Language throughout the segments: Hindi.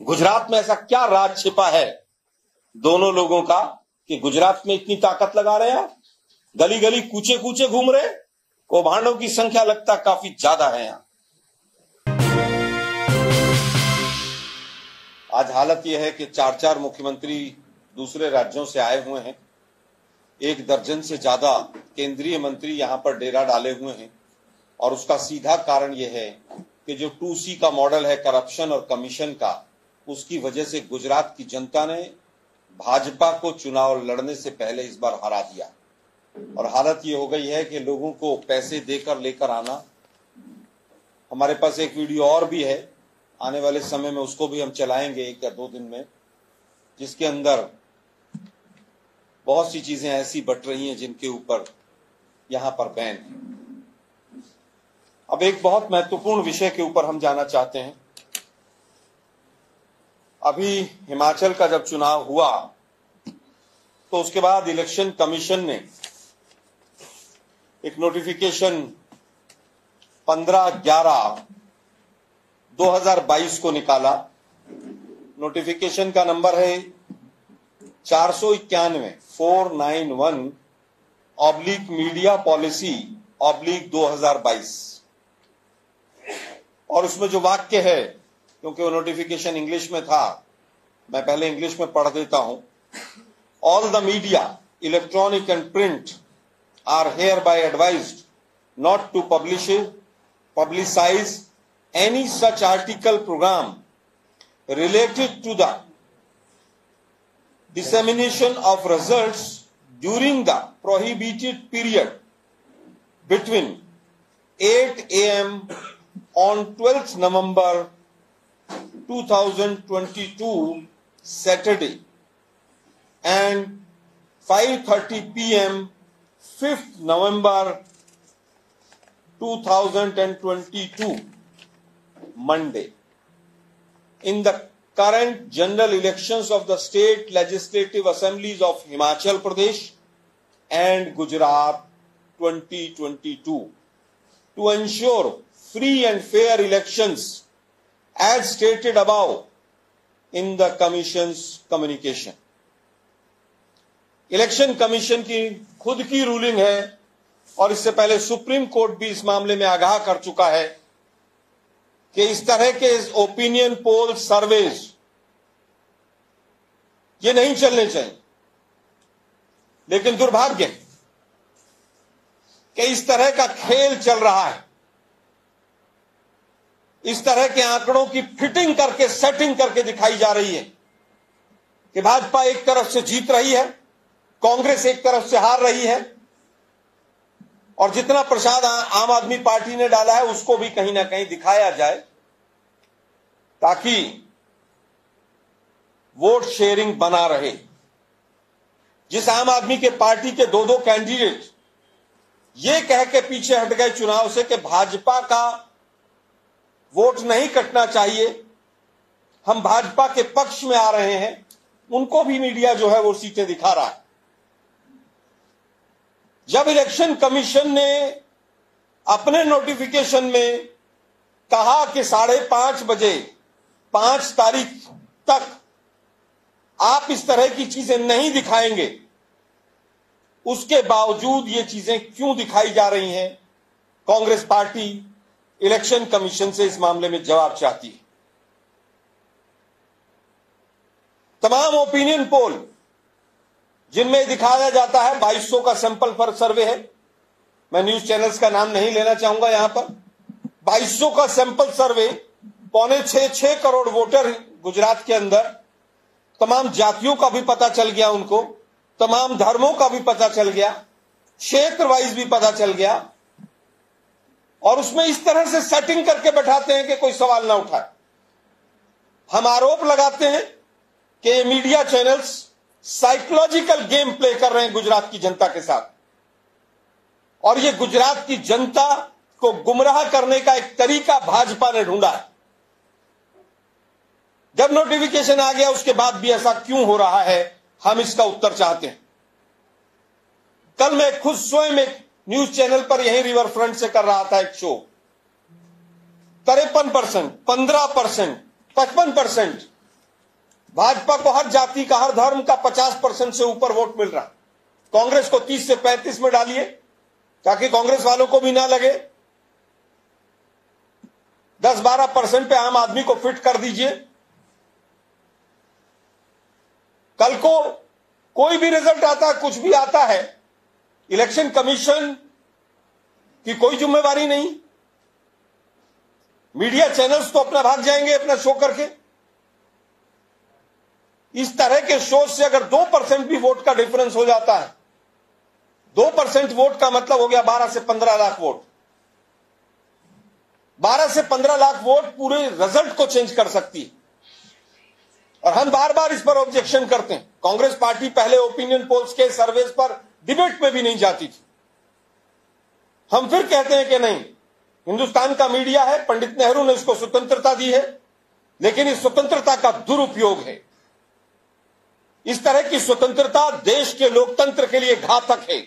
गुजरात में ऐसा क्या राज छिपा है? दोनों लोगों का कि गुजरात में इतनी ताकत लगा रहे हैं गली गली कूचे कूचे घूम रहे कौभांडों की संख्या लगता काफ़ी ज़्यादा है यहाँ। आज हालत यह है कि चार चार मुख्यमंत्री दूसरे राज्यों से आए हुए हैं। एक दर्जन से ज़्यादा केंद्रीय मंत्री यहाँ पर डेरा डाले हुए हैं और उसका सीधा कारण यह है कि जो टू सी का मॉडल है, करप्शन और कमीशन का उसकी वजह से गुजरात की जनता ने भाजपा को चुनाव लड़ने से पहले इस बार हरा दिया। और हालत ये हो गई है कि लोगों को पैसे देकर लेकर आना। हमारे पास एक वीडियो और भी है। आने वाले समय में उसको भी हम चलाएँगे एक या दो दिन में, जिसके अंदर बहुत सी चीज़ें ऐसी बट रही हैं जिनके ऊपर यहाँ पर बैन है। अब एक बहुत महत्वपूर्ण विषय के ऊपर हम जाना चाहते हैं। अभी हिमाचल का जब चुनाव हुआ तो उसके बाद इलेक्शन कमीशन ने एक नोटिफिकेशन 15 ग्यारह 2022 को निकाला। नोटिफिकेशन का नंबर है चार सौ इक्यानवे four nine one oblique media policy oblique 2022 और उसमें जो वाक्य है क्योंकि वो नोटिफिकेशन इंग्लिश में था मैं पहले इंग्लिश में पढ़ देता हूँ all the media electronic and print are hereby advise not to publish publicise any such article program related to the dissemination of results during the prohibited period between 8 a.m. on 12th November 2022 Saturday and 5:30 p.m. 5th November 2022 Monday in the current general elections of the state legislative assemblies of Himachal Pradesh and Gujarat 2022 to ensure free and fair elections as stated above in the commission's communication. Election commission की खुद की रूलिंग है और इससे पहले सुप्रीम कोर्ट भी इस मामले में आगाह कर चुका है कि इस तरह के ओपिनियन पोल सर्वेज ये नहीं चलने चाहिए। लेकिन दुर्भाग्य कि इस तरह का खेल चल रहा है। इस तरह के आंकड़ों की फिटिंग करके, सेटिंग करके दिखाई जा रही है कि भाजपा एक तरफ़ से जीत रही है, कांग्रेस एक तरफ़ से हार रही है, और जितना प्रसाद आम आदमी पार्टी ने डाला है, उसको भी कहीं ना कहीं दिखाया जाए ताकि वोट शेयरिंग बना रहे। जिस आम आदमी के पार्टी के दो दो कैंडिडेट ये कह के पीछे हट गए चुनाव से कि भाजपा का वोट नहीं कटना चाहिए। हम भाजपा के पक्ष में आ रहे हैं। उनको भी मीडिया जो है वो सीटें दिखा रहा है। जब इलेक्शन कमीशन ने अपने नोटिफिकेशन में कहा कि साढ़े पाँच बजे, पाँच तारीख तक आप इस तरह की चीज़ें नहीं दिखाएँगे, उसके बावजूद ये चीज़ें क्यों दिखाई जा रही हैं? कांग्रेस पार्टी इलेक्शन कमीशन से इस मामले में जवाब चाहती है। तमाम ओपिनियन पोल जिनमें दिखाया जाता है 2200 का सैंपल पर सर्वे है। मैं न्यूज़ चैनल्स का नाम नहीं लेना चाहूँगा यहाँ पर। 2200 का सैंपल सर्वे, पौने छह छह करोड़ वोटर गुजरात के अंदर। तमाम जातियों का भी पता चल गया उनको। तमाम धर्मों का भी पता चल गया। क्षेत्र वाइज भी पता चल गया। और उसमें इस तरह से सेटिंग करके बैठाते हैं कि कोई सवाल ना उठाए। हम आरोप लगाते हैं कि media channels psychological game play कर रहे हैं गुजरात की जनता के साथ। और ये गुजरात की जनता को गुमराह करने का एक तरीका भाजपा ने ढूंढा है। जब नोटिफिकेशन आ गया, उसके बाद भी ऐसा क्यों हो रहा है, हम इसका उत्तर चाहते हैं। कल मैं खुद स्वयं एक न्यूज़ चैनल पर यही रिवर फ्रंट से कर रहा था एक शो। तिरपन परसेंट, पंद्रह परसेंट, पचपन परसेंट। भाजपा को हर जाति का, हर धर्म का 50 परसेंट से ऊपर वोट मिल रहा। कांग्रेस को 30 से 35 में डालिए, ताकि कांग्रेस वालों को भी ना लगे। दस बारह परसेंट पे आम आदमी को फिट कर दीजिए। कल को कोई भी रिज़ल्ट आता, कुछ भी आता है इलेक्शन कमीशन की कोई जिम्मेवारी नहीं। मीडिया चैनल्स तो अपना भाग जाएँगे, अपना शो करके। इस तरह के शो से अगर दो परसेंट भी वोट का डिफरेंस हो जाता है, दो परसेंट वोट का मतलब हो गया बारह से पंद्रह लाख वोट। बारह से पंद्रह लाख वोट पूरे रिज़ल्ट को चेंज कर सकती है। और हम बार बार इस पर ऑब्जेक्शन करते हैं। कांग्रेस पार्टी पहले ओपिनियन पोल्स के सर्वेस पर डिबेट में भी नहीं जाती थी। हम फिर कहते हैं कि नहीं, हिंदुस्तान का मीडिया है, पंडित नेहरू ने इसको स्वतंत्रता दी है, लेकिन इस स्वतंत्रता का दुरुपयोग है। इस तरह की स्वतंत्रता देश के लोकतंत्र के लिए घातक है।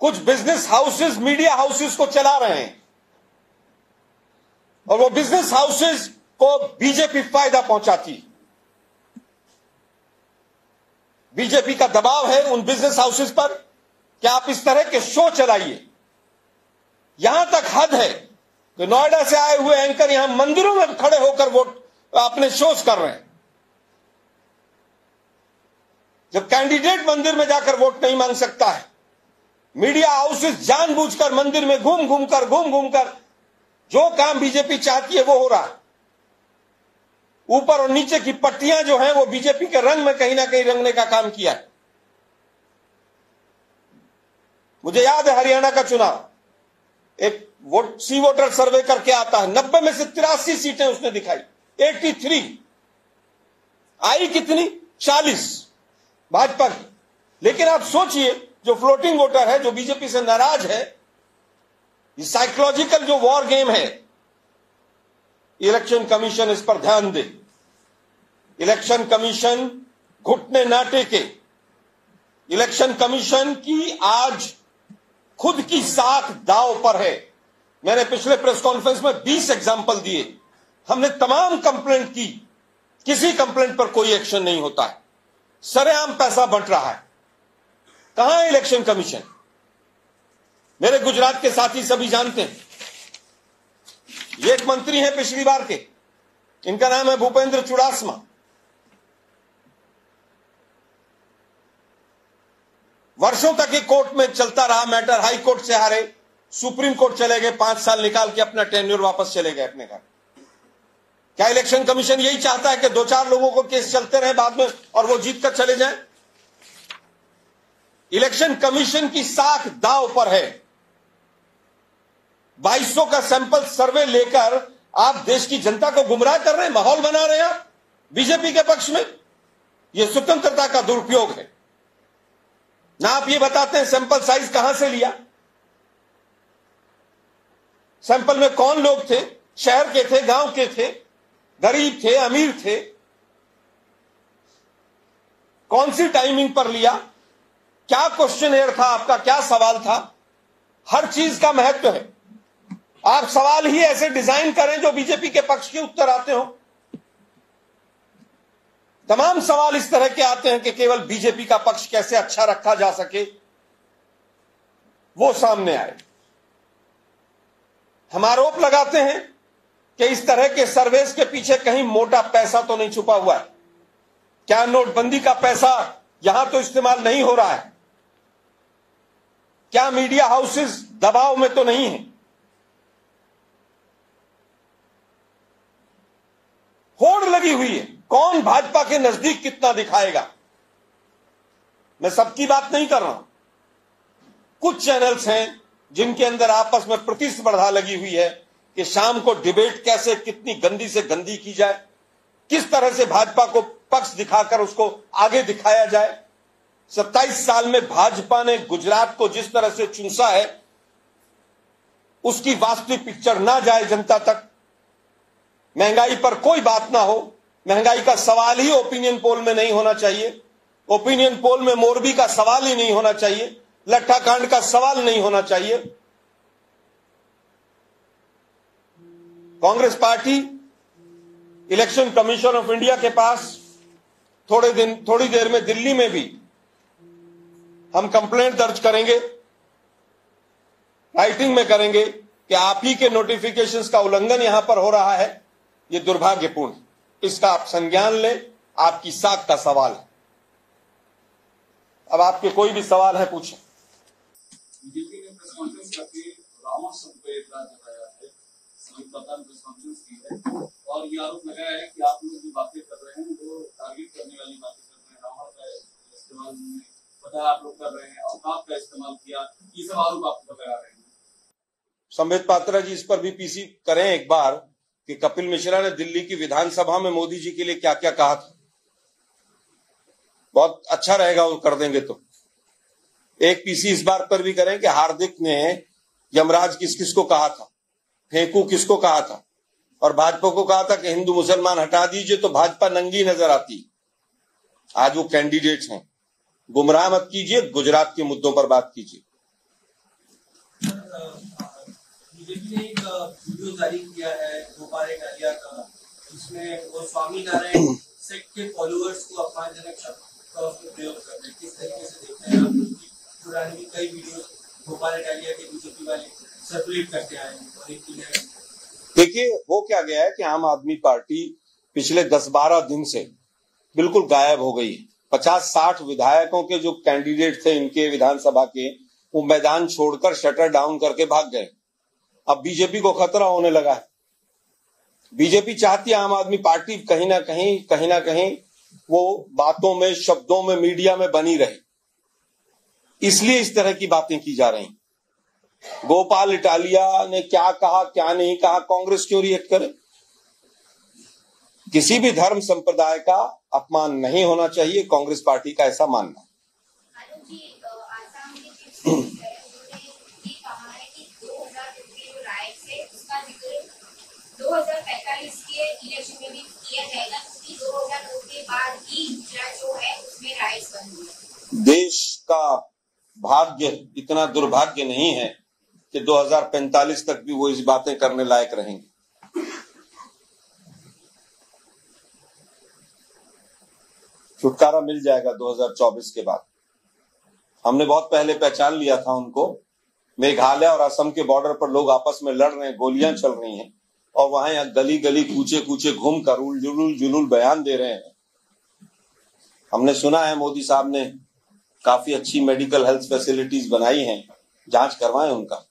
कुछ बिज़नेस हाउसेस मीडिया हाउसेस को चला रहे हैं। और वो बिज़नेस हाउसेस को बीजेपी फ़ायदा पहुंचाती बीजेपी का दबाव है उन बिज़नेस हाउसेस पर कि आप इस तरह के शो चलाइए। यहाँ तक हद है कि नोएडा से आए हुए एंकर यहाँ मंदिरों में खड़े होकर वोट अपने शोज़ कर रहे हैं। जब कैंडिडेट मंदिर में जाकर वोट नहीं मांग सकता है मीडिया हाउसेस जानबूझकर मंदिर में घूम घूम कर घूम घूम कर, जो काम बीजेपी चाहती है वो हो रहा है। ऊपर और नीचे की पट्टियाँ जो हैं वो बीजेपी के रंग में कहीं ना कहीं रंगने का काम किया है। मुझे याद है हरियाणा का चुनाव। एक वोट, सी वोटर सर्वे करके आता है। नब्बे में से तिरासी सीटें उसने दिखाई। Eighty three. आई कितनी? चालीस। भाजपा की। लेकिन आप सोचिए, जो फ्लोटिंग वोटर है, जो बीजेपी से नाराज़ है, ये साइकोलॉजिकल जो वॉर गेम है इलेक्शन कमीशन इस पर ध्यान दे। इलेक्शन कमीशन घुटने ना टेके इलेक्शन कमीशन की आज खुद की साख दाव पर है। मैंने पिछले प्रेस कॉन्फ्रेंस में 20 एग्ज़ाम्पल दिए। हमने तमाम कंप्लेंट की। किसी कंप्लेंट पर कोई एक्शन नहीं होता है। सरेआम पैसा बंट रहा है। कहाँ है इलेक्शन कमीशन? मेरे गुजरात के साथी सभी जानते हैं। ये एक मंत्री हैं पिछली बार के। इनका नाम है भूपेंद्र चुड़ासमा। वर्षों तक ये कोर्ट में चलता रहा मैटर। हाई कोर्ट से हारे सुप्रीम कोर्ट चले गए, पाँच साल निकाल के अपना टेन्यूर वापस चले गए अपने घर। क्या इलेक्शन कमीशन यही चाहता है कि दो चार लोगों को केस चलते रहे बाद में और वो जीत कर चले जाए? इलेक्शन कमीशन की साख दाव पर है। 2200 का सैंपल सर्वे लेकर आप देश की जनता को गुमराह कर रहे हैं, माहौल बना रहे हैं आप, बीजेपी के पक्ष में? यह स्वतंत्रता का दुरुपयोग है। ना आप ये बताते हैं सैंपल साइज़ कहाँ से लिया? सैंपल में कौन लोग थे? शहर के थे, गाँव के थे, गरीब थे, अमीर थे? कौन सी टाइमिंग पर लिया? क्या क्वेश्चन एयर था आपका? क्या सवाल था? हर चीज़ का महत्व है। आप सवाल ही ऐसे डिज़ाइन करें जो बीजेपी के पक्ष के उत्तर आते हो। तमाम सवाल इस तरह के आते हैं कि केवल बीजेपी का पक्ष कैसे अच्छा रखा जा सके, वो सामने आए। हम आरोप लगाते हैं कि इस तरह के सर्वेस के पीछे कहीं मोटा पैसा तो नहीं छुपा हुआ है। क्या नोटबंदी का पैसा यहाँ तो इस्तेमाल नहीं हो रहा है? क्या मीडिया हाउसेस दबाव में तो नहीं है? लगी हुई है। कौन भाजपा के नज़दीक कितना दिखाएगा? मैं सबकी बात नहीं कर रहा कुछ चैनल्स हैं जिनके अंदर आपस में प्रतिस्पर्धा लगी हुई है कि शाम को डिबेट कैसे, कितनी गंदी से गंदी की जाए, किस तरह से भाजपा को पक्ष दिखाकर उसको आगे दिखाया जाए। 27 साल में भाजपा ने गुजरात को जिस तरह से चूसा है, उसकी वास्तविक पिक्चर ना जाए जनता तक महँगाई पर कोई बात ना हो। महँगाई का सवाल ही ओपिनियन पोल में नहीं होना चाहिए। ओपिनियन पोल में मोरबी का सवाल ही नहीं होना चाहिए। लट्ठा कांड का सवाल नहीं होना चाहिए। Congress party, election commission of India के पास, थोड़े दिन, थोड़ी देर में दिल्ली में भी हम कंप्लेंट दर्ज करेंगे। राइटिंग में करेंगे कि आप ही के नोटिफिकेशंस का उल्लंघन यहाँ पर हो रहा है। ये दुर्भाग्यपूर्ण। इसका आप संज्ञान लें आपकी साख का सवाल है। अब आपके कोई भी सवाल है पूछें। बीजेपी ने प्रेस कॉन्फ्रेंस करके रावण शब्द पे इतराज जताया है। संयुक्तता ने प्रेस कॉन्फ्रेंस की है। और ये आरोप लगाया है कि आप लोग जो बातें कर रहे हैं वो टारगेट करने वाली बातें कर रहे हैं। रावण का इस्तेमाल उन्होंने पता आप लोग कर रहे हैं। औकाफ का इस्तेमाल किया ये सब आरोप आप पर लगा रहे हैं। संबित पात्रा जी इस पर भी पीसी करें एक बार। कि कपिल मिश्रा ने दिल्ली की विधानसभा में मोदी जी के लिए क्या क्या कहा था? बहुत अच्छा रहेगा, वो कर देंगे तो। एक पीसी इस बात पर भी करें कि हार्दिक ने यमराज किस किस को कहा था? फेंकू किसको कहा था? और भाजपा को कहा था कि हिंदू मुसलमान हटा दीजिए तो भाजपा नंगी नज़र आती। आज वो कैंडिडेट हैं। गुमराह मत कीजिए, गुजरात के मुद्दों पर बात कीजिए। ने एक वीडियो जारी किया है, गोपाल डालिया का। इसमें वो स्वामी नारायण सेक्ट के फॉलोअर्स को अपमानजनक शब्द का उसमें प्रयोग कर रहे हैं। किस तरीके से देखते हैं आप पुरानी भी कई वीडियो गोपाल डालिया के बीजेपी वाले सर्कुलेट करते आए हैं और एक देखिए, हो क्या गया है कि आम आदमी पार्टी पिछले दस बारह दिन से बिल्कुल गायब हो गई पचास साठ विधायकों के जो कैंडिडेट थे, इनके विधानसभा के, वो मैदान छोड़कर शटर डाउन करके भाग गए। अब बीजेपी को खतरा होने लगा है। बीजेपी चाहती है आम आदमी पार्टी कहीं ना कहीं कहीं ना कहीं वो बातों में, शब्दों में, मीडिया में बनी रहे। इसलिए इस तरह की बातें की जा रही गोपाल, इटालिया ने क्या कहा, क्या नहीं कहा, कांग्रेस क्यों रिएक्ट करे? किसी भी धर्म संप्रदाय का अपमान नहीं होना चाहिए, कांग्रेस पार्टी का ऐसा मानना है। आलोक जी आसाम के चीफ मिनिस्टर उन्होंने ये कहा कि 2015 जो राइट्स उसका ज़िक्र 2045 के इलेक्शन में भी किया जाएगा क्योंकि 2002 के बाद गुजरात जो उसमें राइट्स बन हुए देश का भाग्य इतना दुर्भाग्य नहीं है कि 2045 तक भी वो इस बातें करने लायक रहेंगे। छुटकारा मिल जाएगा 2024 के बाद। हमने बहुत पहले पहचान लिया था उनको। मेघालय और असम के बॉर्डर पर लोग आपस में लड़ रहे हैं गोलियाँ चल रही हैं और वहाँ यहाँ गली गली कूचे कूचे घूम कर उल जुलूल जुलूल बयान दे रहे हैं। हमने सुना है मोदी साहब ने काफ़ी अच्छी मेडिकल हेल्थ फैसिलिटीज़ बनाई हैं जाँच करवाएँ उनका।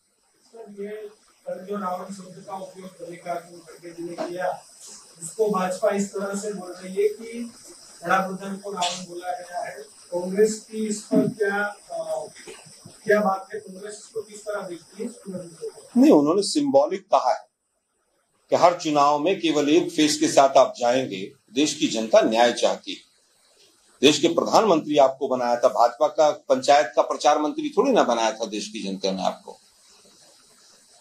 इसको भाजपा इस तरह से बोल रही है कि बड़ा को रावण बोला गया है। कांग्रेस की इस पर क्या नहीं, उन्होंने सिंबॉलिक कहा है कि हर चुनाव में केवल एक फेस के साथ आप जाएँगे, देश की जनता न्याय चाहती है। देश के प्रधानमंत्री आपको बनाया था, भाजपा का पंचायत का प्रचार मंत्री थोड़ी ना बनाया था देश की जनता ने आपको।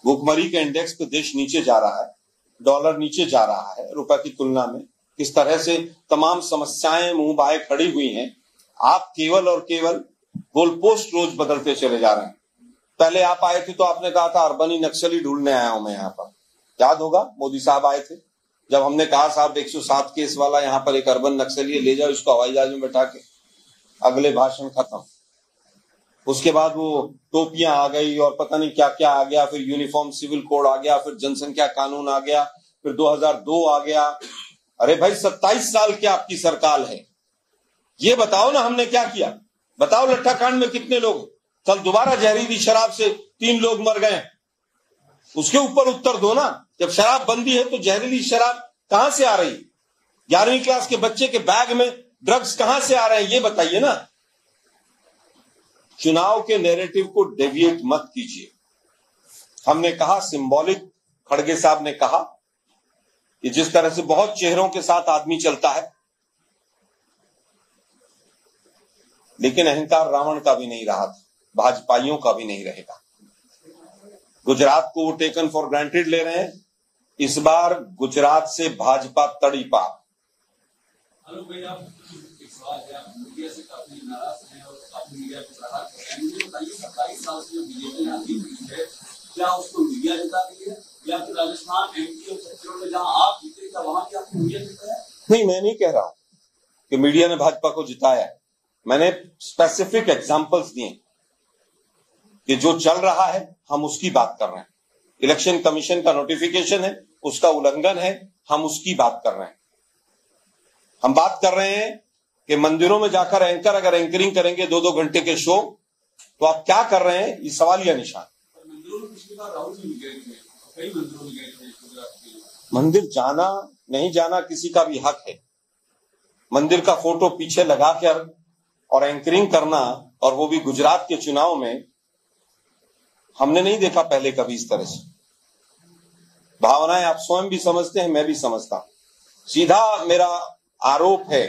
भूखमरी के इंडेक्स पे देश नीचे जा रहा है डॉलर नीचे जा रहा है, रुपए की तुलना में। किस तरह से तमाम समस्याएँ मुँह बाए खड़ी हुई हैं, आप केवल और केवल गोल पोस्ट रोज बदलते चले जा रहे हैं। पहले आप आए थे तो आपने कहा था, अरबनी नक्सली ढूँढने आया हूँ मैं यहाँ पर। याद होगा, मोदी साहब आए थे। जब हमने कहा, साहब 107 केस वाला यहाँ पर एक अर्बन नक्सली ले जाओ, इसको हवाई जहाज़ में बैठा के। अगले भाषण खत्म। उसके बाद वो टोपियाँ आ गई और पता नहीं क्या क्या आ गया, फिर यूनिफॉर्म, सिविल कोड आ गया, फिर जनसंख्या कानून आ गया, फिर 2002 आ गया। अरे भाई 27 साल की आपकी सरकार है। ये बताओ ना हमने क्या किया? बताओ लट्ठा कांड में कितने लोग कल दोबारा जहरीली शराब से तीन लोग मर गए उसके ऊपर उत्तर दो ना। जब शराब बंदी है तो जहरीली शराब कहाँ से आ रही? ग्यारहवीं क्लास के बच्चे के बैग में ड्रग्स कहाँ से आ रहे हैं, ये बताइए ना। चुनाव के नैरेटिव को डेविएट मत कीजिए। हमने कहा सिंबॉलिक खड़गे साहब ने कहा कि जिस तरह से बहुत चेहरों के साथ आदमी चलता है लेकिन अहंकार रावण का भी नहीं रहा था भाजपाइयों का भी नहीं रहेगा। गुजरात को वो टेकन फॉर ग्रांटेड ले रहे हैं। इस बार गुजरात से भाजपा तड़ी क्या उसको मीडिया जिता रही है? या फिर राजस्थान एमपी और छत्तीसगढ़ में जहाँ आप जीते क्या वहाँ मीडिया जीता है? नहीं मैं नहीं कह रहा हूँ कि मीडिया ने भाजपा को जिताया है। मैंने स्पेसिफिक एग्जांपल्स दिए कि जो चल रहा है, हम उसकी बात कर रहे हैं। इलेक्शन कमीशन का नोटिफिकेशन है, उसका उल्लंघन है, हम उसकी बात कर रहे हैं। हम बात कर रहे हैं कि मंदिरों में जाकर एंकर अगर एंकरिंग करेंगे दो दो घंटे के शो तो आप क्या कर रहे हैं? ये सवाल या निशान? मंदिरों जाना, नहीं जाना किसी का भी हक है। मंदिर का फ़ोटो पीछे लगा कर और एंकरिंग करना और वो भी गुजरात के चुनाव में, हमने नहीं देखा पहले कभी इस तरह से। भावनाएँ आप स्वयं भी समझते हैं, मैं भी समझता सीधा मेरा आरोप है,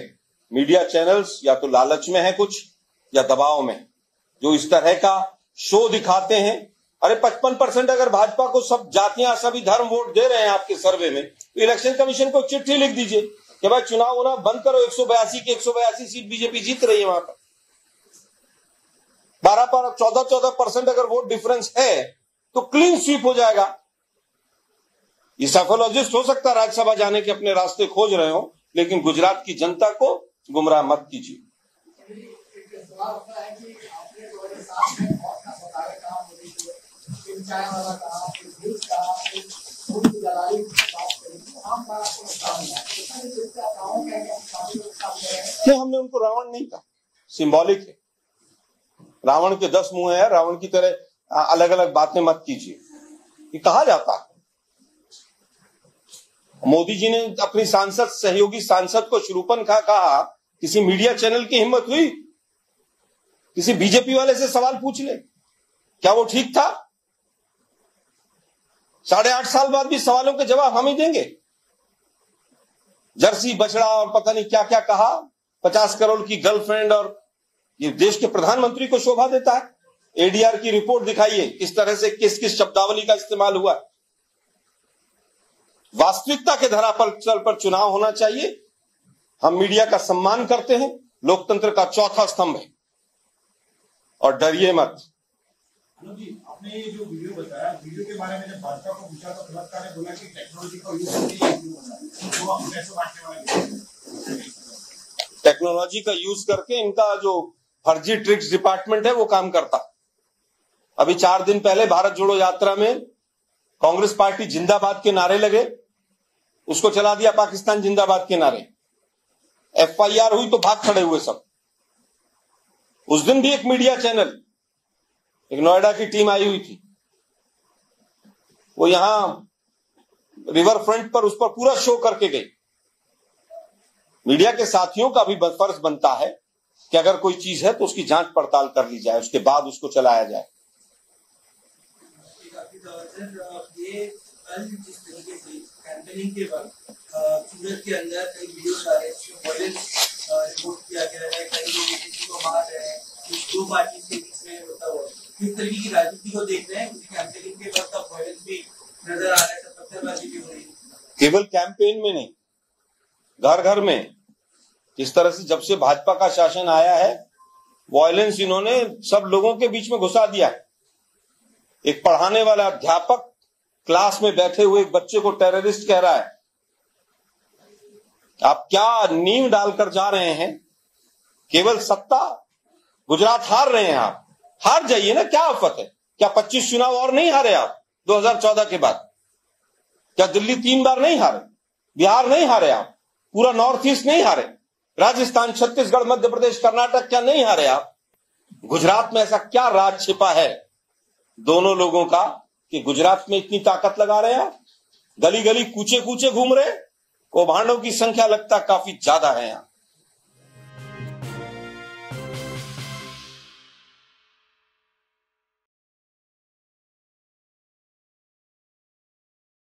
मीडिया चैनल्स या तो लालच में है कुछ, या दबाव में। जो इस तरह का शो दिखाते हैं, अरे 55 परसेंट अगर भाजपा को सब जातियाँ, सभी धर्म वोट दे रहे हैं आपके सर्वे में तो इलेक्शन कमीशन को चिट्ठी लिख दीजिए। कि भाई चुनाव होना बंद करो, एक सौ बयासी की एक सौ बयासी सीट बीजेपी जीत रही है वहाँ पर। बारह पर, चौदह चौदह परसेंट अगर वोट डिफरेंस है तो क्लीन स्वीप हो जाएगा। ये साइकोलॉजिस्ट हो सकता है राज्यसभा जाने के अपने रास्ते खोज रहे हो, लेकिन गुजरात की जनता को गुमराह मत कीजिए। नहीं हमने उनको रावण नहीं कहा। सिंबॉलिक है। रावण के दस मुँह है, रावण की तरह अलग अलग बातें मत कीजिए। ये कहा जाता है। मोदी जी ने अपनी सांसद, सहयोगी सांसद को शुरूपन खा कहा, किसी मीडिया चैनल की हिम्मत हुई? किसी बीजेपी वाले से सवाल पूछ ले। क्या वो ठीक था? साढ़े आठ साल बाद भी सवालों के जवाब हम ही देंगे। जर्सी, बछड़ा और पता नहीं क्या क्या कहा। पचास करोड़ की गर्लफ्रेंड और ये देश के प्रधानमंत्री को शोभा देता है। एडीआर की रिपोर्ट दिखाइए, किस तरह से किस किस शब्दावली का इस्तेमाल हुआ। वास्तविकता के धरातल पर चुनाव होना चाहिए। हम मीडिया का सम्मान करते हैं, लोकतंत्र का चौथा स्तंभ है। और डरिए मत। जी, आपने ये जो वीडियो बताया, वीडियो के बारे में जब भाजपा को पूछा तो ने बोला कि टेक्नोलॉजी का यूज़ करके ये वीडियो बना है। वो हम पैसे बांटने वाले टेक्नोलॉजी का यूज़ करके इनका जो फर्जी ट्रिक्स डिपार्टमेंट है वो काम करता। अभी चार दिन पहले भारत जोड़ो यात्रा में कांग्रेस पार्टी जिंदाबाद के नारे लगे। उसको चला दिया पाकिस्तान जिंदाबाद के नारे। एफआईआर हुई तो भाग खड़े हुए सब। उस दिन भी एक मीडिया चैनल, एक नोएडा की टीम आई हुई थी। वो यहाँ रिवर फ्रंट पर उस पर पूरा शो करके गई। मीडिया के साथियों का भी फ़र्ज़ बनता है कि अगर कोई चीज़ है तो उसकी जाँच पड़ताल कर ली जाए उसके बाद उसको चलाया जाए। काफ़ी सर ये कल जिस तरीके से कैंपेनिंग के वक्त सूरत के अंदर कई वीडियो आ रहे हैं रिपोर्ट किया गया है कई लोग किसी को मार रहे हैं कुछ दो पार्टी के बीच में होता हुआ किस तरीके की राजनीति को देख रहे हैं क्योंकि कैंपेनिंग के वक्त अब वायलेंस भी नज़र आ रहा है पत्थरबाजी भी हो रही है केवल कैंपेन में नहीं घर घर में जिस तरह से जब से भाजपा का शासन आया है वायलेंस इन्होंने सब लोगों के बीच में घुसा दिया। है एक पढ़ाने वाला अध्यापक क्लास में बैठे हुए एक बच्चे को टेररिस्ट कह रहा है। आप क्या नींव डालकर जा रहे हैं? केवल सत्ता? गुजरात हार रहे हैं आप। हार जाइए ना, क्या आफत है? क्या 25 चुनाव और नहीं हारे आप 2014 के बाद? क्या दिल्ली तीन बार नहीं हारे? बिहार नहीं हारे आप? पूरा नॉर्थ ईस्ट नहीं हारे? राजस्थान, छत्तीसगढ़, मध्य प्रदेश, कर्नाटक, क्या नहीं हारे आप? गुजरात में ऐसा क्या राज छिपा है दोनों लोगों का कि गुजरात में इतनी ताकत लगा रहे हैं गली गली कूचे कूचे घूम रहे कौभांडों की संख्या लगता काफ़ी ज़्यादा है यहाँ।